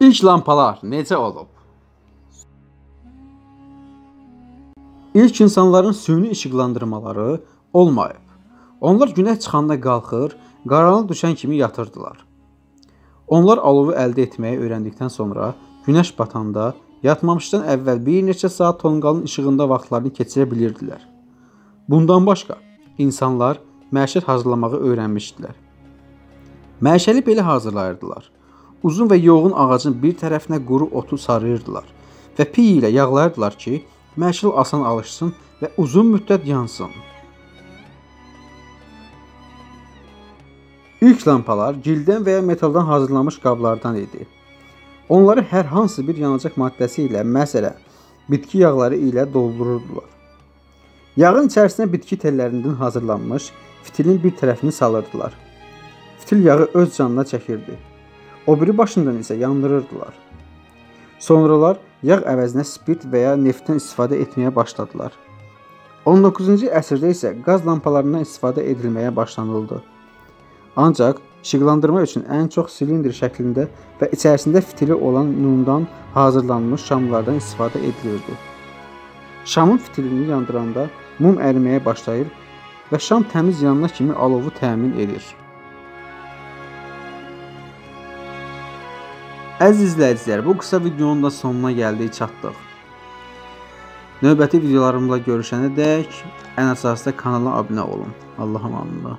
İlk lampalar necə olub? İlk insanların süni işıqlandırmaları olmayıb. Onlar günəş çıxanda qalxır, qaranlıq düşən kimi yatırdılar. Onlar alovu əldə etməyi öyrəndikdən sonra günəş batanda yatmamışdan əvvəl bir neçə saat tonqalın işığında vaxtlarını keçirə bilirdilər. Bundan başqa insanlar məişət hazırlamağı öyrənmişdilər. Məişəli belə hazırlayırdılar. Uzun və yoğun ağacın bir tərəfinə quru otu sarıyırdılar və piy ilə yağlayırdılar ki, məşil asan alışsın və uzun müddət yansın. İlk lampalar gildən və ya metaldan hazırlanmış qablardan idi. Onları hər hansı bir yanacaq maddəsi ilə, məsələn, bitki yağları ilə doldururdular. Yağın içərisinə bitki tellərindən hazırlanmış fitilin bir tərəfini salırdılar. Fitil yağı öz canına çəkirdi. O biri başından isə yandırırdılar. Sonralar yağ əvəzinə spirt və ya neftdən istifadə etməyə başladılar. 19-cu əsrdə isə qaz lampalarından istifadə edilməyə başlanıldı. Ancaq işıqlandırma üçün ən çox silindr şəklində və içərisində fitili olan nundan hazırlanmış şamlardan istifadə edilirdi. Şamın fitilini yandıranda mum əriməyə başlayır və şam təmiz yanana kimi alovu təmin edir. Əziz izləyicilər, bu qısa videonun da sonuna gəldik, çatdıq. Növbəti videolarımla görüşənədək ən əsasda kanala abunə olun. Allah'a əmanət.